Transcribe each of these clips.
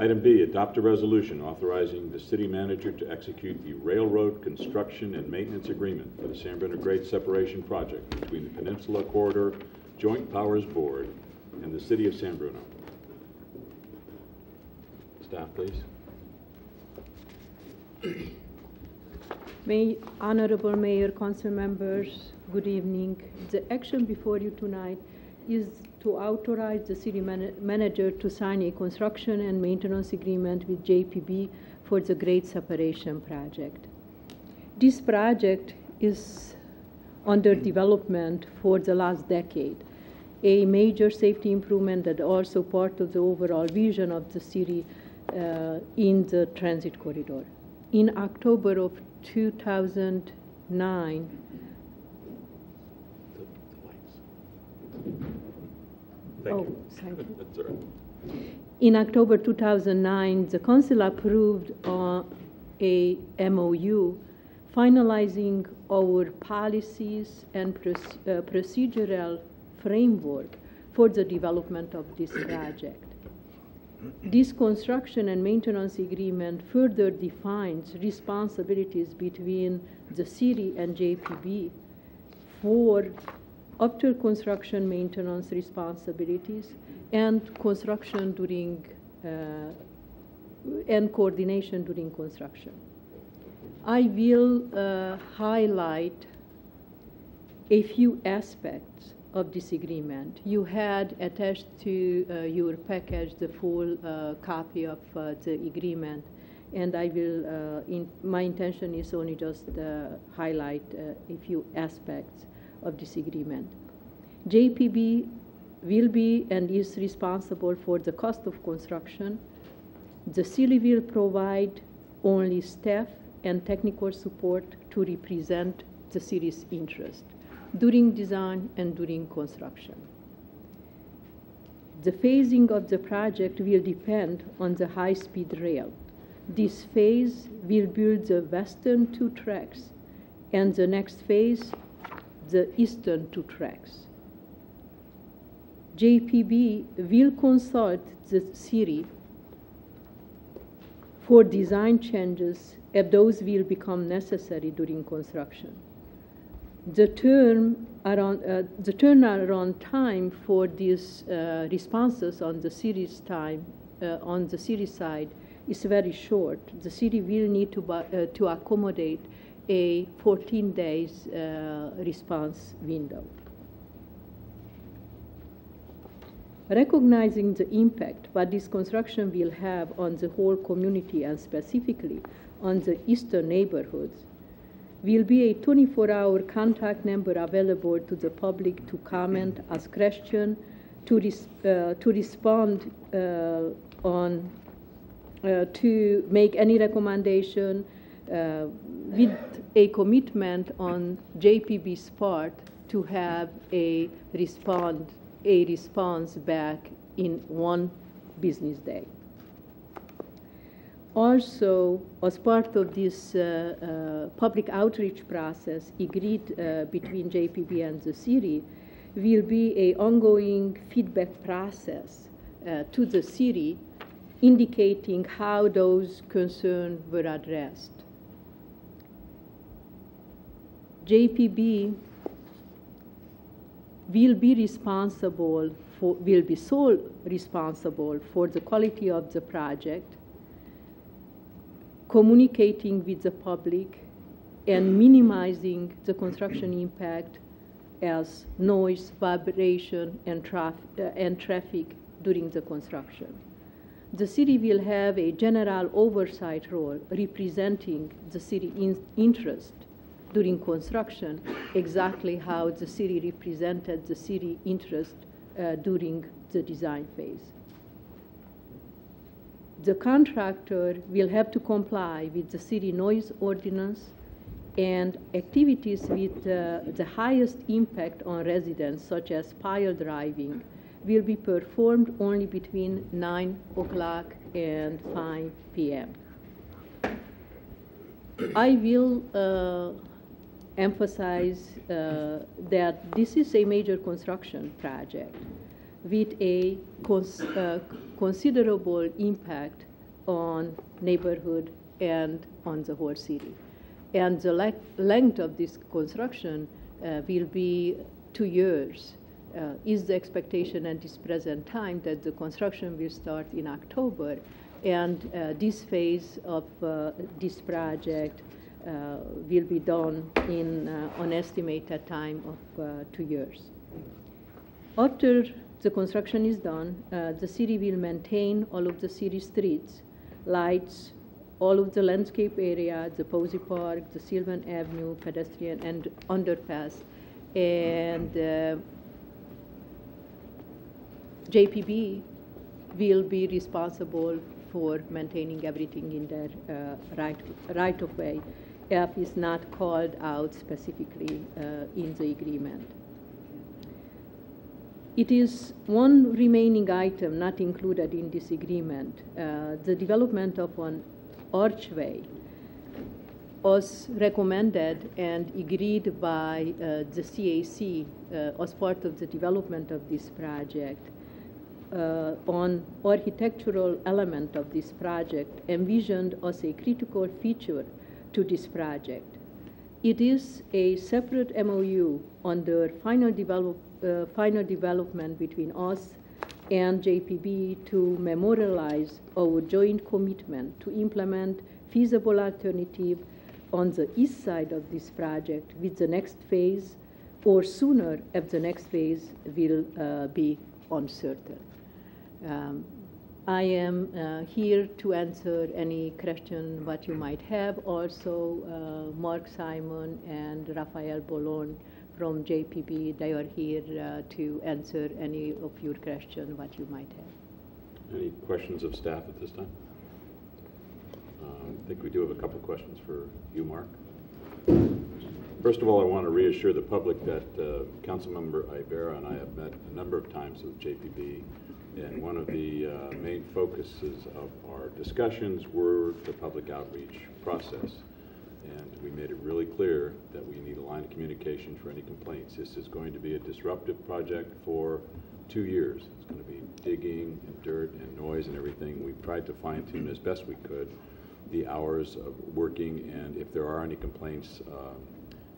Item B, adopt a resolution authorizing the city manager to execute the railroad construction and maintenance agreement for the San Bruno Grade Separation Project between the Peninsula Corridor Joint Powers Board and the city of San Bruno. Staff, please. May, Honorable Mayor, council members, good evening. The action before you tonight is to authorize the city man- manager to sign a construction and maintenance agreement with JPB for the grade separation project. This project is under development for the last decade, a major safety improvement that also part of the overall vision of the city uh, in the transit corridor. In October of 2009, The- the lights. Thank Oh, you. thank you. That's all right. In October 2009, the council approved uh, a MOU finalizing our policies and proc- uh, procedural framework for the development of this project. This construction and maintenance agreement further defines responsibilities between the city and JPB for after construction maintenance responsibilities and construction during, uh, and coordination during construction. I will uh, highlight a few aspects of this agreement. You had attached to uh, your package the full uh, copy of uh, the agreement, and I will, uh, in, my intention is only just highlight a few aspects of disagreement. JPB will be and is responsible for the cost of construction. The city will provide only staff and technical support to represent the city's interest during design and during construction. The phasing of the project will depend on the high-speed rail. This phase will build the western two tracks, and the next phase, the eastern two tracks. JPB will consult the city for design changes if those will become necessary during construction. The term around, uh, the turnaround time for these uh, responses on the city's time, uh, on the city side, is very short. The city will need to, uh, to accommodate a 14 days uh, response window. Recognizing the impact what this construction will have on the whole community and specifically on the eastern neighborhoods, will be a 24-hour contact number available to the public to comment, ask question, to, res- uh, to respond uh, on, uh, to make any recommendation uh, with a commitment on JPB's part to have a respond, a response back in one business day. Also, as part of this uh, uh, public outreach process agreed uh, between JPB and the city, will be a ongoing feedback process uh, to the city indicating how those concerns were addressed. JPB will be responsible for, will be sole responsible for the quality of the project, communicating with the public, and minimizing the construction impact as noise, vibration, and, traf- uh, and traffic during the construction. The city will have a general oversight role representing the city in- interest during construction, exactly how the city represented the city interest uh, during the design phase. The contractor will have to comply with the city noise ordinance and activities with uh, the highest impact on residents, such as pile driving, will be performed only between 9 o'clock and 5 p.m. I will uh, emphasize uh, that this is a major construction project with a cons- uh, considerable impact on neighborhood and on the whole city. And the le- length of this construction uh, will be two years. Uh, is the expectation at this present time that the construction will start in October, and uh, this phase of uh, this project will be done in uh, an estimated time of uh, two years. After the construction is done, uh, the city will maintain all of the city streets, lights, all of the landscape area, the Posey Park, the Sylvan Avenue, pedestrian and underpass. And uh, JPB will be responsible for maintaining everything in their uh, right, right of way if is not called out specifically uh, in the agreement. It is one remaining item not included in this agreement, uh, the development of an archway was recommended and agreed by uh, the CAC uh, as part of the development of this project uh, on architectural element of this project envisioned as a critical feature to this project. It is a separate MOU under final, develop, uh, final development between us and JPB to memorialize our joint commitment to implement feasible alternative on the east side of this project with the next phase or sooner if the next phase will uh, be uncertain. Um, I am uh, here to answer any question what you might have. Also, uh, Mark Simon and Rafael Bolon from JPB, they are here uh, to answer any of your questions what you might have. Any questions of staff at this time? Um, I think we do have a couple questions for you, Mark. First of all, I want to reassure the public that uh, Councilmember Ibarra and I have met a number of times with JPB, and one of the uh, main focuses of our discussions were the public outreach process. And we made it really clear that we need a line of communication for any complaints. This is going to be a disruptive project for two years. It's going to be digging and dirt and noise and everything. We've tried to fine tune as best we could the hours of working, and if there are any complaints, um,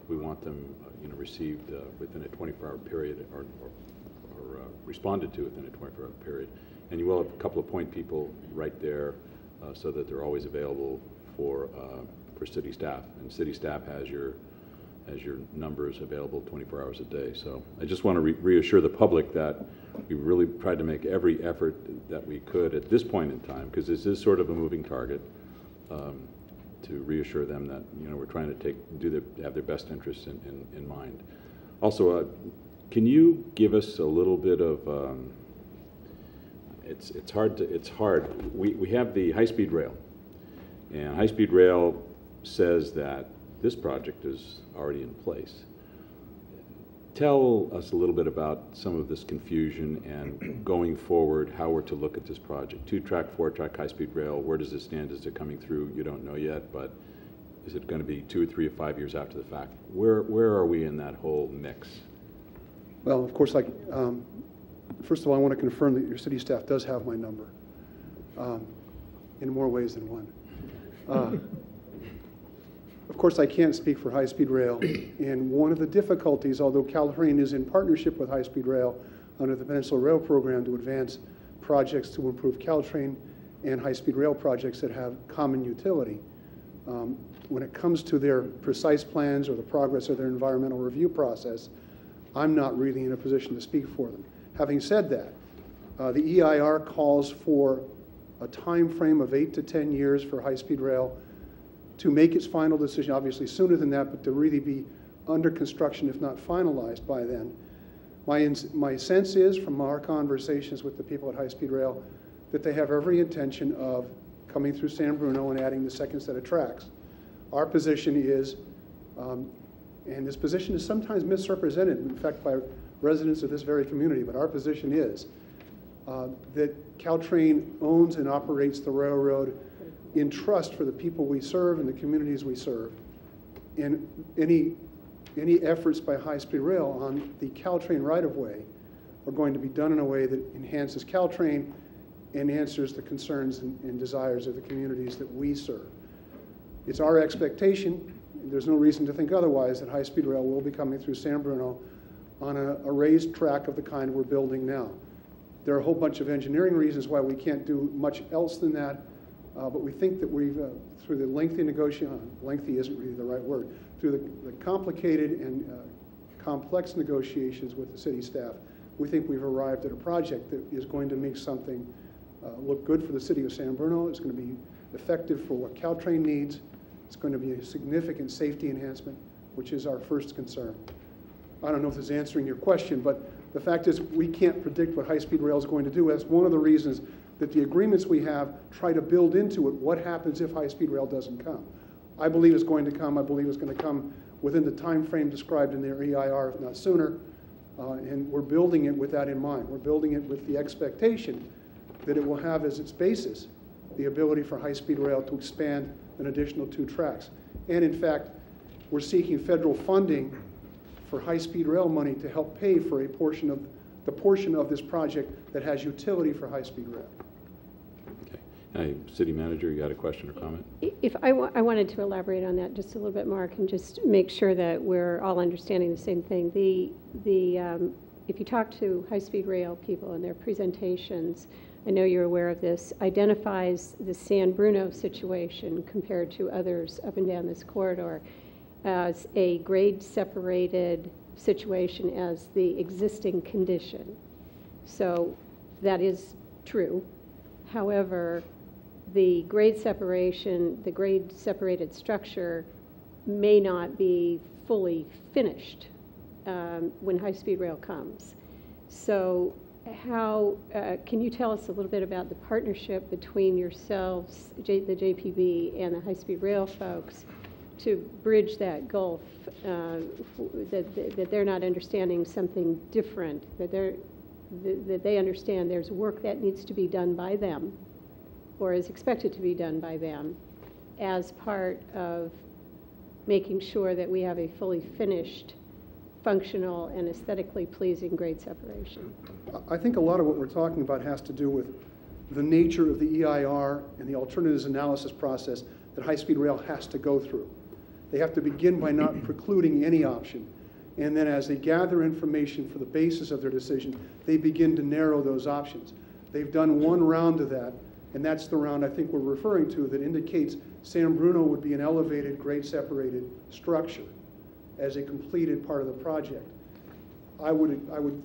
we want them, uh, you know, received uh, within a 24-hour period or, or, or uh, responded to within a 24-hour period. And you will have a couple of point people right there uh, so that they're always available for, uh, for city staff. And city staff has your, has your numbers available 24 hours a day. So I just want to re- reassure the public that we really tried to make every effort that we could at this point in time, because this is sort of a moving target, um, to reassure them that, you know, we're trying to take, do their, have their best interests in, in, in mind. Also, uh, can you give us a little bit of, um, it's, it's hard to, it's hard. We, we have the high-speed rail. And high-speed rail says that this project is already in place. Tell us a little bit about some of this confusion and going forward, how we're to look at this project. Two-track, four-track, high-speed rail, where does it stand? Is it coming through? You don't know yet, but is it going to be two or three or five years after the fact? Where, where are we in that whole mix? Well, of course, like, um, first of all, I want to confirm that your city staff does have my number, um, in more ways than one. Uh, Of course, I can't speak for high-speed rail, and one of the difficulties, although Caltrain is in partnership with high-speed rail under the Peninsula Rail Program to advance projects to improve Caltrain and high-speed rail projects that have common utility, um, when it comes to their precise plans or the progress of their environmental review process, I'm not really in a position to speak for them. Having said that, uh, the EIR calls for a time frame of eight to 10 years for high-speed rail to make its final decision, obviously sooner than that, but to really be under construction, if not finalized by then. My, my sense is, from our conversations with the people at High Speed Rail, that they have every intention of coming through San Bruno and adding the second set of tracks. Our position is, um, and this position is sometimes misrepresented, in fact, by residents of this very community, but our position is uh, that Caltrain owns and operates the railroad in trust for the people we serve and the communities we serve. And any, any efforts by high-speed rail on the Caltrain right-of-way are going to be done in a way that enhances Caltrain and answers the concerns and and desires of the communities that we serve. It's our expectation, there's no reason to think otherwise, that high-speed rail will be coming through San Bruno on a, a raised track of the kind we're building now. There are a whole bunch of engineering reasons why we can't do much else than that, uh, but we think that we've, uh, through the lengthy negotiation, lengthy isn't really the right word, through the, the complicated and uh, complex negotiations with the city staff, we think we've arrived at a project that is going to make something uh, look good for the city of San Bruno. It's going to be effective for what Caltrain needs. It's going to be a significant safety enhancement, which is our first concern. I don't know if this is answering your question, but the fact is, we can't predict what high-speed rail is going to do. That's one of the reasons that the agreements we have try to build into it what happens if high-speed rail doesn't come. I believe it's going to come. I believe it's going to come within the time frame described in their EIR, if not sooner. Uh, and we're building it with that in mind. We're building it with the expectation that it will have as its basis the ability for high-speed rail to expand an additional two tracks. And in fact, we're seeking federal funding for high-speed rail money to help pay for a portion of, the portion of this project that has utility for high-speed rail. Okay. Hey, City Manager, you got a question or comment? If I, wa- I wanted to elaborate on that just a little bit, Mark, and just make sure that we're all understanding the same thing. The, the, um, if you talk to high-speed rail people in their presentations, I know you're aware of this, identifies the San Bruno situation compared to others up and down this corridor as a grade-separated situation as the existing condition. So that is true. However, the grade separation, the grade separated structure may not be fully finished um, when high-speed rail comes. So how, uh, can you tell us a little bit about the partnership between yourselves, J- the JPB, and the high-speed rail folks to bridge that gulf, uh, that, that- they're not understanding something different, that they're, that they understand there's work that needs to be done by them, or is expected to be done by them, as part of making sure that we have a fully finished, functional, and aesthetically pleasing grade separation. I think a lot of what we're talking about has to do with the nature of the EIR and the alternatives analysis process that high-speed rail has to go through. They have to begin by not precluding any option. And then as they gather information for the basis of their decision, they begin to narrow those options. They've done one round of that, and that's the round I think we're referring to that indicates San Bruno would be an elevated, grade-separated structure as a completed part of the project. I would, I would,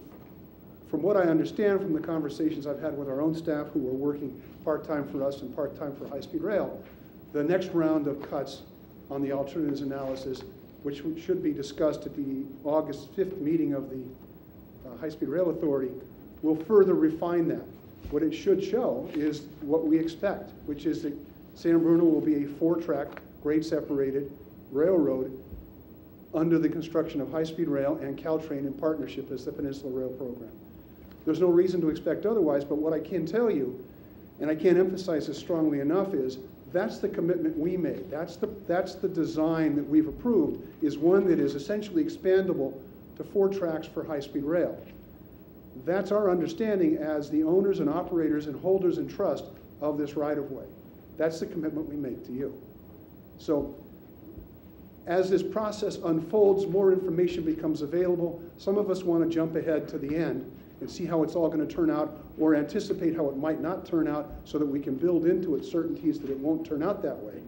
from what I understand from the conversations I've had with our own staff who are working part-time for us and part-time for high-speed rail, the next round of cuts on the alternatives analysis, which should be discussed at the August 5th meeting of the uh, High Speed Rail Authority, will further refine that. What it should show is what we expect, which is that San Bruno will be a four-track, grade-separated railroad under the construction of high-speed rail and Caltrain in partnership as the Peninsula Rail Program. There's no reason to expect otherwise, but what I can tell you, and I can't emphasize this strongly enough, is that's the commitment we made. That's the, that's the design that we've approved, is one that is essentially expandable to four tracks for high-speed rail. That's our understanding as the owners and operators and holders in trust of this right-of-way. That's the commitment we make to you. So as this process unfolds, more information becomes available. Some of us want to jump ahead to the end and see how it's all going to turn out or anticipate how it might not turn out so that we can build into it certainties that it won't turn out that way.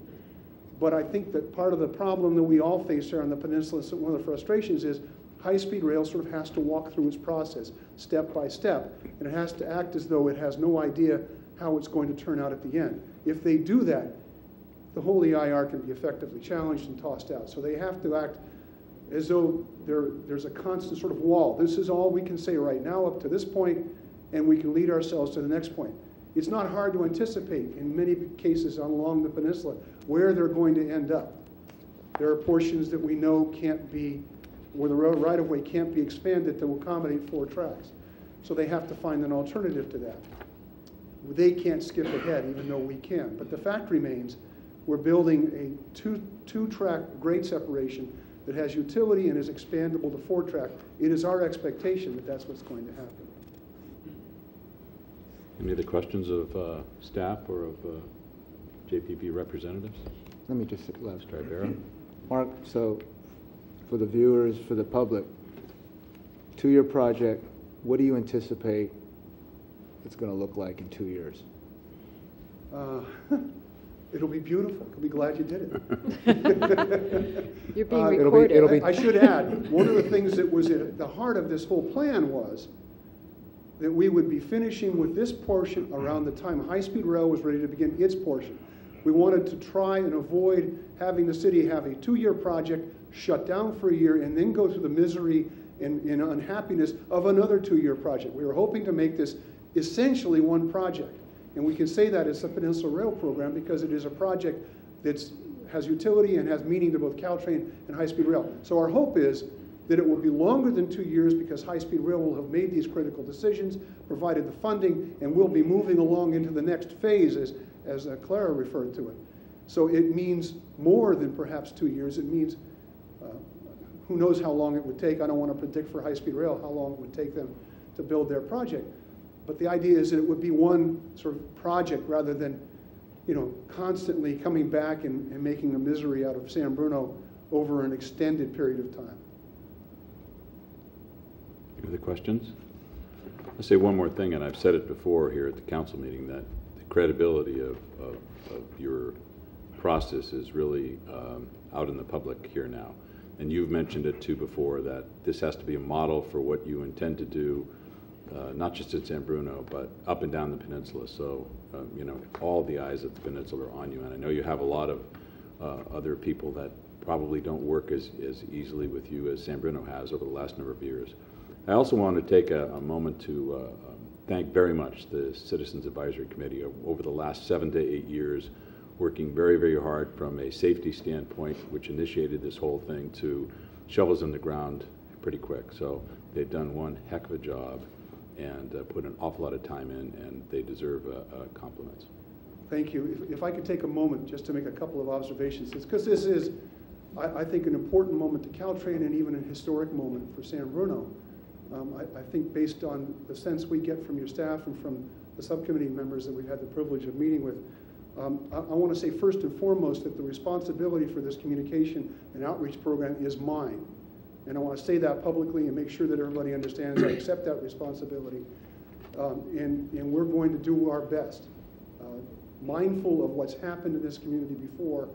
But I think that part of the problem that we all face here on the peninsula, so one of the frustrations is high-speed rail sort of has to walk through its process step by step, and it has to act as though it has no idea how it's going to turn out at the end. If they do that, the whole EIR can be effectively challenged and tossed out. So they have to act as though there, there's a constant sort of wall. This is all we can say right now up to this point, and we can lead ourselves to the next point. It's not hard to anticipate in many cases along the peninsula where they're going to end up. There are portions that we know can't be, where the road right-of-way can't be expanded to accommodate four tracks. So they have to find an alternative to that. They can't skip ahead, even though we can. But the fact remains, we're building a two, two-track grade separation that has utility and is expandable to four-track. It is our expectation that that's what's going to happen. Any other questions of uh, staff or of uh, JPB representatives? Let me just, Mr. Ibarra? Mark, so for the viewers, for the public, two-year project, what do you anticipate it's going to look like in two years? Uh, It'll be beautiful. I'll be glad you did it. You're being Uh, it'll be- it'll be- I should add, one of the things that was at the heart of this whole plan was that we would be finishing with this portion around the time high-speed rail was ready to begin its portion. We wanted to try and avoid having the city have a two-year project, shut down for a year, and then go through the misery and, and unhappiness of another two-year project. We were hoping to make this essentially one project. And we can say that it's the Peninsula Rail Program because it is a project that has utility and has meaning to both Caltrain and high-speed rail. So our hope is that it will be longer than two years because high-speed rail will have made these critical decisions, provided the funding, and we'll be moving along into the next phase as, as uh, Klara referred to it. So it means more than perhaps two years. It means, uh, who knows how long it would take. I don't want to predict for high-speed rail how long it would take them to build their project. But the idea is that it would be one sort of project rather than, you know, constantly coming back and, and making a misery out of San Bruno over an extended period of time. Any other questions? I'll say one more thing, and I've said it before here at the council meeting, that the credibility of, of, of your process is really um, out in the public here now. And you've mentioned it too before, that this has to be a model for what you intend to do, uh, not just at San Bruno, but up and down the peninsula. So, um, you know, all the eyes at the peninsula are on you. And I know you have a lot of uh, other people that probably don't work as, as easily with you as San Bruno has over the last number of years. I also want to take a, a moment to uh, um, thank very much the Citizens Advisory Committee over the last seven to eight years, working very, very hard from a safety standpoint, which initiated this whole thing, to shovels in the ground pretty quick. So they've done one heck of a job and uh, put an awful lot of time in, and they deserve uh, uh, compliments. Thank you. If, if I could take a moment just to make a couple of observations, because this is, I, I think, an important moment to Caltrain and even a historic moment for San Bruno. Um, I, I think based on the sense we get from your staff and from the subcommittee members that we've had the privilege of meeting with, um, I, I want to say first and foremost that the responsibility for this communication and outreach program is mine. And I want to say that publicly and make sure that everybody understands I accept that responsibility. Um, and, and we're going to do our best, uh, mindful of what's happened in this community before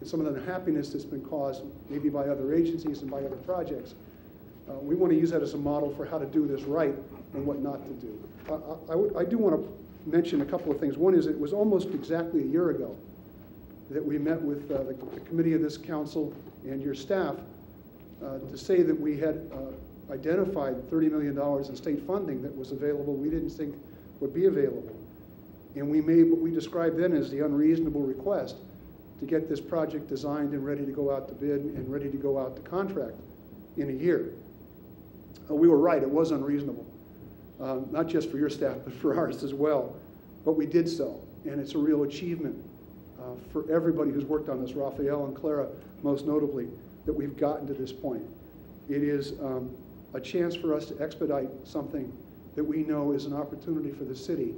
and some of the unhappiness that's been caused maybe by other agencies and by other projects. Uh, we want to use that as a model for how to do this right and what not to do. I- I, I do want to mention a couple of things. One is it was almost exactly a year ago that we met with uh, the the committee of this council and your staff uh, to say that we had uh, identified $30 million in state funding that was available, we didn't think would be available. And we made what we described then as the unreasonable request to get this project designed and ready to go out to bid and ready to go out to contract in a year. Uh, We were right, it was unreasonable, um, not just for your staff, but for ours as well. But we did so, and it's a real achievement uh, for everybody who's worked on this, Raphael and Klara most notably, that we've gotten to this point. It is um, a chance for us to expedite something that we know is an opportunity for the city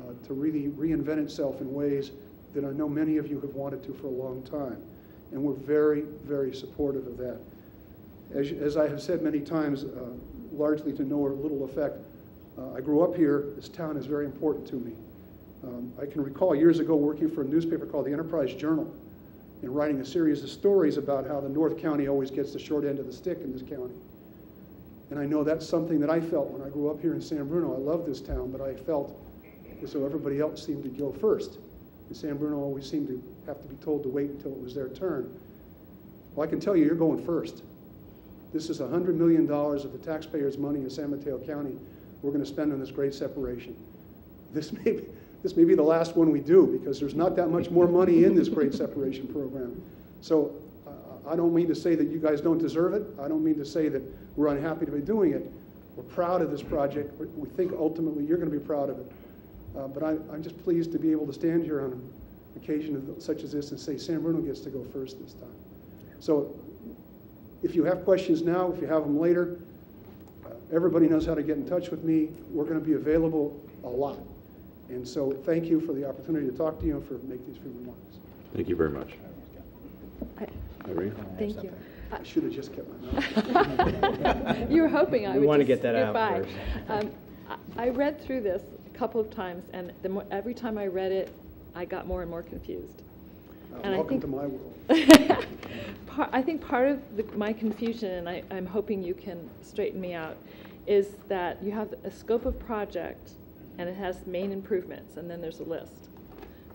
uh, to really reinvent itself in ways that I know many of you have wanted to for a long time. And we're very, very supportive of that. As, as I have said many times, uh, largely to no or little effect, uh, I grew up here. This town is very important to me. Um, I can recall years ago working for a newspaper called the Enterprise Journal and writing a series of stories about how the North County always gets the short end of the stick in this county. And I know that's something that I felt when I grew up here in San Bruno. I love this town, but I felt as though everybody else seemed to go first. And San Bruno always seemed to have to be told to wait until it was their turn. Well, I can tell you, you're going first. This is $100 million of the taxpayers' money in San Mateo County we're going to spend on this grade separation. This may be, this may be the last one we do because there's not that much more money in this grade separation program. So uh, I don't mean to say that you guys don't deserve it. I don't mean to say that we're unhappy to be doing it. We're proud of this project. We- think ultimately you're going to be proud of it. Uh, But I, I'm just pleased to be able to stand here on an occasion of- such as this and say San Bruno gets to go first this time. So if you have questions now, if you have them later, uh, everybody knows how to get in touch with me. We're going to be available a lot. And so thank you for the opportunity to talk to you and for making these few remarks. Thank you very much. I- Irene? Thank you. I should have just kept my mouth. You were hoping I We would wanna just get that out by. first. Um, I I read through this a couple of times, and the mo- every time I read it, I got more and more confused. Uh, And I Welcome think- to my world. Par- I think part of the- my confusion, and I, I'm hoping you can straighten me out, is that you have a scope of project, and it has main improvements, and then there's a list.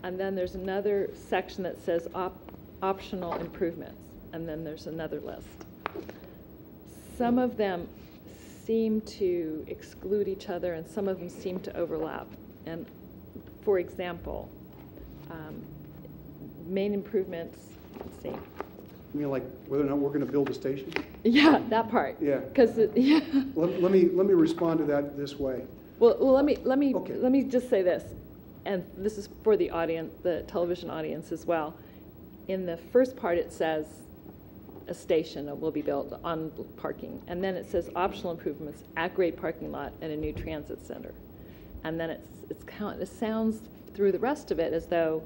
And then there's another section that says op, optional improvements, and then there's another list. Some of them seem to exclude each other, and some of them seem to overlap. And, for example, um, main improvements, let's see. You mean like whether or not we're going to build a station? Yeah, that part. Yeah. Because, yeah. Let let me, let me respond to that this way. Well, well, let me, let me, Okay. let me just say this, and this is for the audience, the television audience as well. In the first part, it says a station will be built on parking, and then it says optional improvements, at-grade parking lot and a new transit center. And then it's, it's count, it sounds through the rest of it as though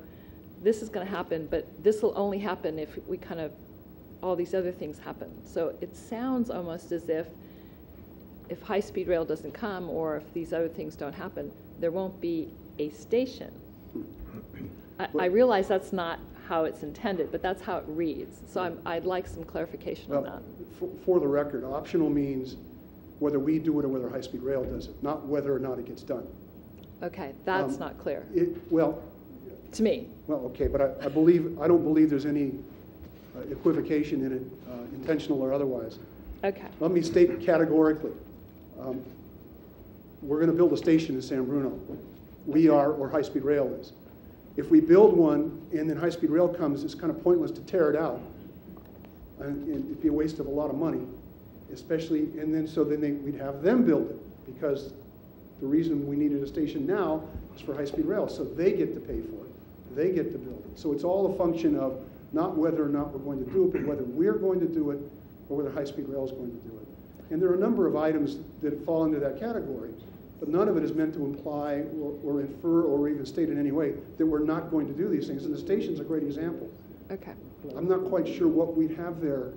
this is gonna happen, but this will only happen if we kind of, all these other things happen. So it sounds almost as if if high-speed rail doesn't come, or if these other things don't happen, there won't be a station. I, I realize that's not how it's intended, but that's how it reads. So I'm, I'd like some clarification on that. for- For the record, optional means whether we do it or whether high-speed rail does it, not whether or not it gets done. Okay, that's Um, not clear, It, well, to me. well, okay, but I, I believe, I don't believe there's any uh, equivocation in it, uh, intentional or otherwise. Okay, Let me state categorically, um, we're going to build a station in San Bruno. We are, or high-speed rail is. If we build one and then high-speed rail comes, it's kind of pointless to tear it out. And and it'd be a waste of a lot of money, especially, and then, so then they, we'd have them build it, because the reason we needed a station now is for high-speed rail, so they get to pay for it. They get to build it. So it's all a function of not whether or not we're going to do it, but whether we're going to do it or whether high-speed rail is going to do it. And there are a number of items that fall into that category, but none of it is meant to imply or, or infer or even state in any way that we're not going to do these things. And the station's a great example. okay. I'm not quite sure what we'd have there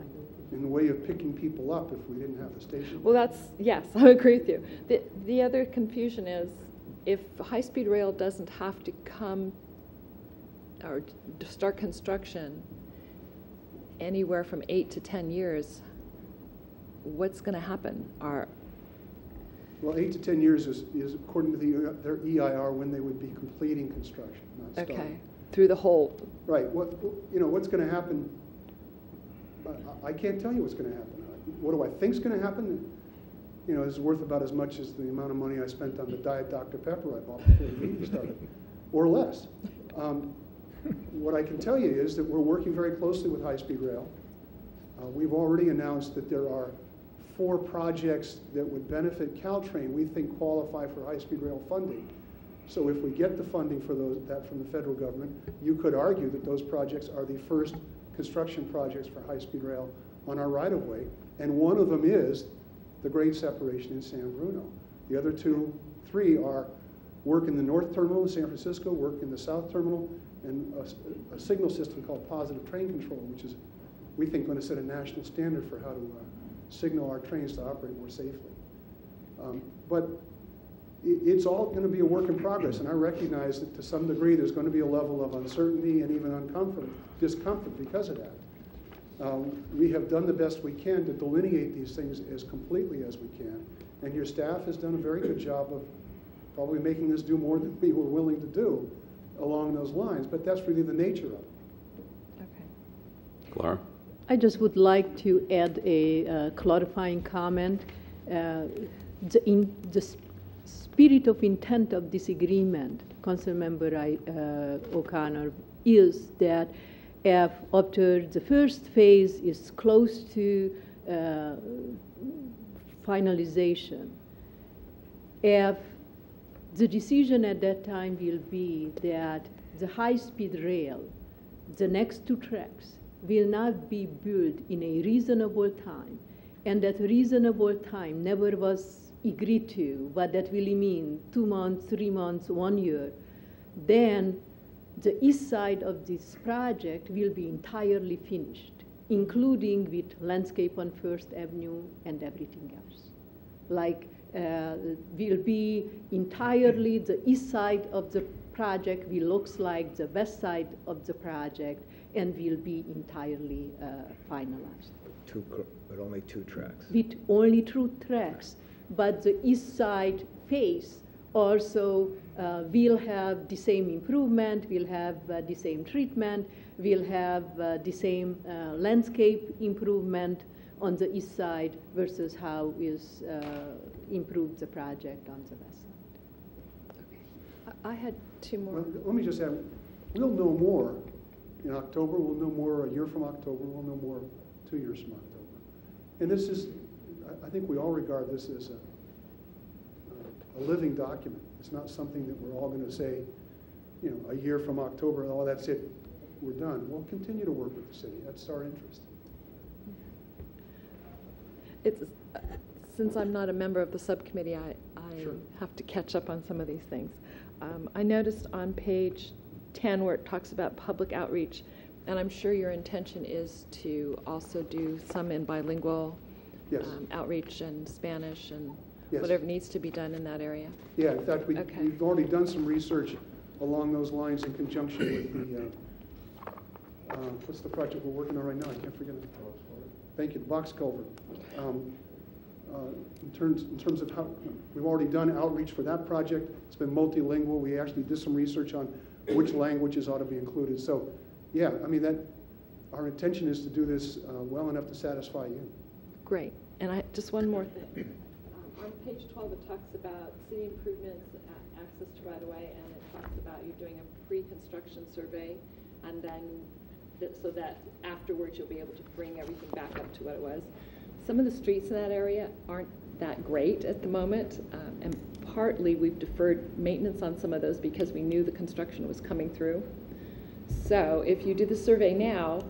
in the way of picking people up if we didn't have the station. Well, that's, yes, I agree with you. The, the other confusion is, if high-speed rail doesn't have to come or start construction anywhere from eight to 10 years, what's going to happen? Are, Well, eight to 10 years is, is according to the, their EIR, when they would be completing construction, not starting. okay, through the whole, Right, what, you know, what's gonna happen, I, I can't tell you what's gonna happen. What do I think's gonna happen? You know, is worth about as much as the amount of money I spent on the Diet Dr. Pepper I bought before the meeting started, or less. Um, What I can tell you is that we're working very closely with High Speed Rail. Uh, We've already announced that there are four projects that would benefit Caltrain, we think qualify for high-speed rail funding. So if we get the funding for those, that from the federal government, you could argue that those projects are the first construction projects for high-speed rail on our right-of-way. And one of them is the grade separation in San Bruno. The other two, three are work in the north terminal in San Francisco, work in the south terminal, and a signal system called positive train control, which is, we think, going to set a national standard for how to uh, signal our trains to operate more safely. Um, But it's all going to be a work in progress, and I recognize that to some degree, there's going to be a level of uncertainty and even uncomfort, discomfort because of that. Um, We have done the best we can to delineate these things as completely as we can, and your staff has done a very good job of probably making us do more than we were willing to do along those lines, but that's really the nature of it. okay. Klara? I just would like to add a uh, clarifying comment. Uh, The, in, the spirit of intent of this agreement, Councilmember I- uh, O'Connell, is that if after the first phase is close to uh, finalization, if the decision at that time will be that the high-speed rail, the next two tracks, will not be built in a reasonable time, and that reasonable time never was agreed to, what that really mean, two months, three months, one year, then the east side of this project will be entirely finished, including with landscape on First Avenue and everything else. Like, uh, will be entirely the east side of the project will looks like the west side of the project and will be entirely uh, finalized Two, but only two tracks. with only two tracks. But the east side face also uh, will have the same improvement, will have uh, the same treatment, will have uh, the same uh, landscape improvement on the east side versus how is uh, improved the project on the west side. I I had two more. Well, let me just add, we'll know more in October, we'll know more a year from October, we'll know more two years from October. And this is, I- think we all regard this as a, a living document. It's not something that we're all going to say, you know, a year from October, oh, that's it, we're done. We'll continue to work with the city, that's our interest. It's, uh, since I'm not a member of the subcommittee, I, I Sure. have to catch up on some of these things. Um, I noticed on page 10 where it talks about public outreach, and I'm sure your intention is to also do some in bilingual Yes. um, outreach and Spanish and Yes. whatever needs to be done in that area. Yeah, in fact, we, Okay. we've already done some research along those lines in conjunction with the, uh, uh, what's the project we're working on right now? I can't forget it. Thank you, the box culvert. Um, uh, In terms, in terms of how, we've already done outreach for that project. It's been multilingual. We actually did some research on which languages ought to be included. So, yeah, I mean, that, our intention is to do this uh, well enough to satisfy you. Great. And I, just one more thing. Um, On page 12, it talks about city improvements, access to right-of-way, and it talks about you doing a pre-construction survey, and then, that- so that afterwards you'll be able to bring everything back up to what it was. Some of the streets in that area aren't that great at the moment, um, and partly we've deferred maintenance on some of those because we knew the construction was coming through. So if you do the survey now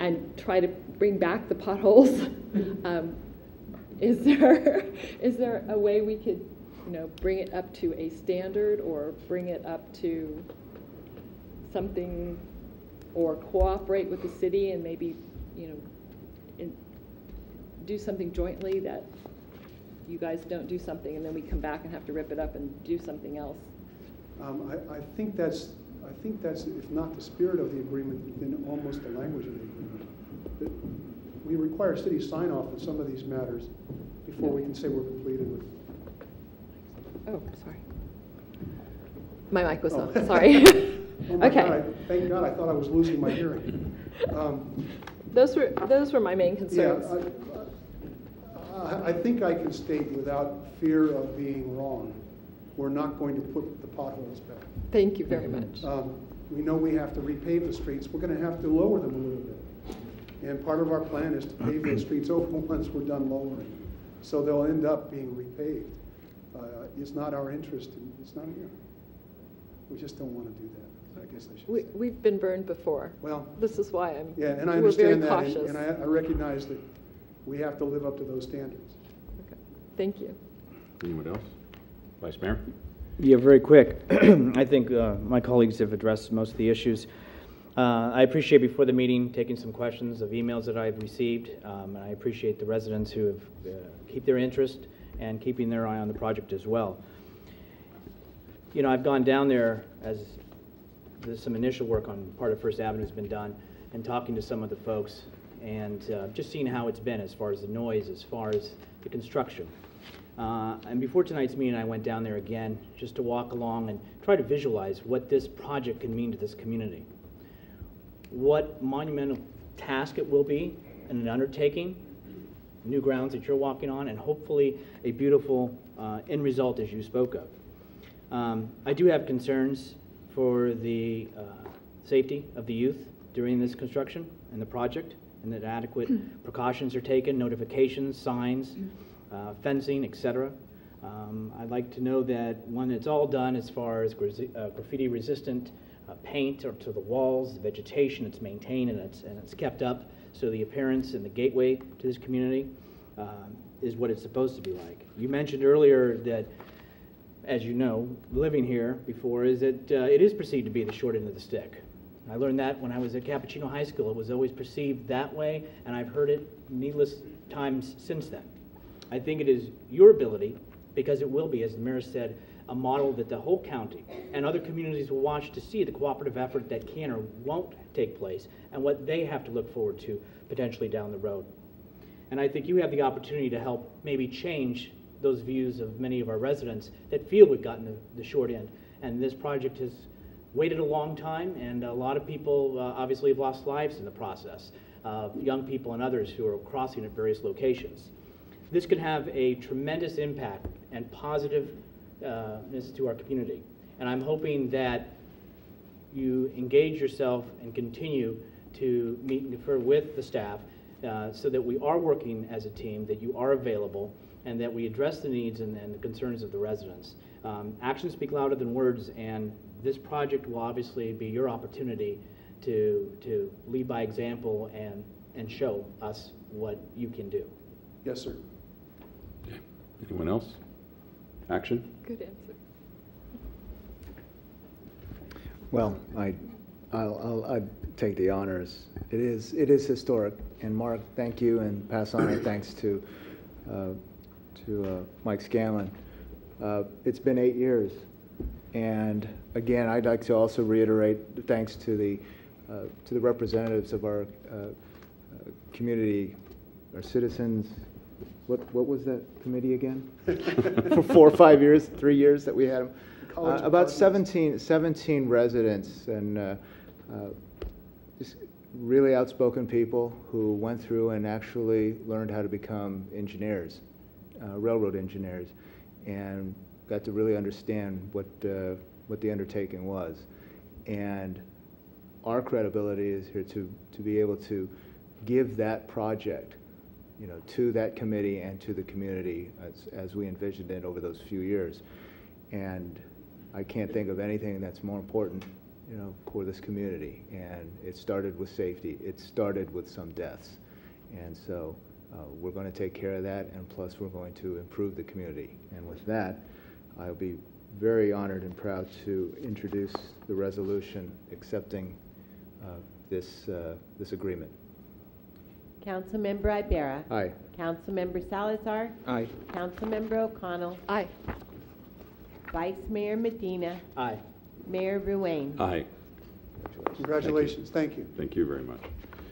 and try to bring back the potholes, um, is there, is there a way we could, you know, bring it up to a standard or bring it up to something, or cooperate with the city and maybe, you know, do something jointly that you guys don't do something and then we come back and have to rip it up and do something else? Um, I, I think that's, I think that's, if not the spirit of the agreement, then almost the language of the agreement. That We require city sign-off on some of these matters before we can say we're completed with. Oh, sorry. My mic was Oh. on, sorry. Oh my Okay. God, I- thank God, I thought I was losing my hearing. Um, Those were, those were my main concerns. I- I, I think I can state without fear of being wrong, we're not going to put the potholes back. Thank you very much. Um, We know we have to repave the streets, we're gonna have to lower them a little bit. And part of our plan is to pave those streets over once we're done lowering. So they'll end up being repaved. Uh, It's not our interest, and it's not, here. we just don't wanna do that, I guess I should We, say. we've been burned before. Well, This is why I'm, yeah, and I understand that, and- and I, I recognize that we have to live up to those standards. Okay. Thank you. Anyone else? Vice Mayor? Yeah, very quick. I think uh, my colleagues have addressed most of the issues. Uh, I appreciate before the meeting taking some questions of emails that I've received. Um, and I appreciate the residents who have uh, keep their interest and keeping their eye on the project as well. You know, I've gone down there as there's some initial work on part of First Avenue has been done, and talking to some of the folks, and uh, just seeing how it's been as far as the noise, as far as the construction. Uh, and before tonight's meeting, I went down there again just to walk along and try to visualize what this project can mean to this community. What monumental task it will be and an undertaking, new grounds that you're walking on, and hopefully a beautiful uh, end result as you spoke of. Um, I do have concerns for the uh, safety of the youth during this construction and the project, and that adequate precautions are taken, notifications, signs, uh, fencing, etc. Um, I'd like to know that when it's all done, as far as uh, graffiti-resistant uh, paint or to the walls, the vegetation, it's maintained and it's, and it's kept up, so the appearance and the gateway to this community um, is what it's supposed to be like. You mentioned earlier that, as you know, living here before, is that uh, it is perceived to be the short end of the stick. I learned that when I was at Capuchino High School. It was always perceived that way, and I've heard it needless times since then. I think it is your ability, because it will be, as the mayor said, a model that the whole county and other communities will watch to see the cooperative effort that can or won't take place and what they have to look forward to potentially down the road. And I think you have the opportunity to help maybe change those views of many of our residents that feel we've gotten the, short end. And this project has waited a long time, and a lot of people uh, obviously have lost lives in the process, uh, young people and others who are crossing at various locations. This could have a tremendous impact and positiveness to our community. And I'm hoping that you engage yourself and continue to meet and confer with the staff uh, so that we are working as a team, that you are available, and that we address the needs and, and the concerns of the residents. Um, actions speak louder than words, and this project will obviously be your opportunity to, to lead by example and, and show us what you can do. Yes, sir. Anyone else? Action? Good answer. Well, I, I'll, I'll, I'd take the honors. It is, it is historic, and Mark, thank you, and pass on our thanks to, uh, to uh, Mike Scanlon. Uh, It's been eight years, and again, I'd like to also reiterate thanks to the, uh, to the representatives of our uh, uh, community, our citizens. What, what was that committee again? For four or five years, three years that we had them? Uh, About Apartments. 17, 17 residents and uh, uh, just really outspoken people who went through and actually learned how to become engineers, uh, railroad engineers, and got to really understand what, uh, what the undertaking was. And our credibility is here to, to be able to give that project, you know, to that committee and to the community as, as we envisioned it over those few years. And I can't think of anything that's more important, you know, for this community. And it started with safety. It started with some deaths. And so uh, we're going to take care of that, and plus we're going to improve the community. And with that, I'll be very honored and proud to introduce the resolution accepting uh, this, uh, this agreement. Councilmember Ibarra. Aye. Councilmember Salazar. Aye. Councilmember O'Connell. Aye. Vice Mayor Medina. Aye. Mayor Ruane. Aye. Congratulations, thank you. Thank you very much.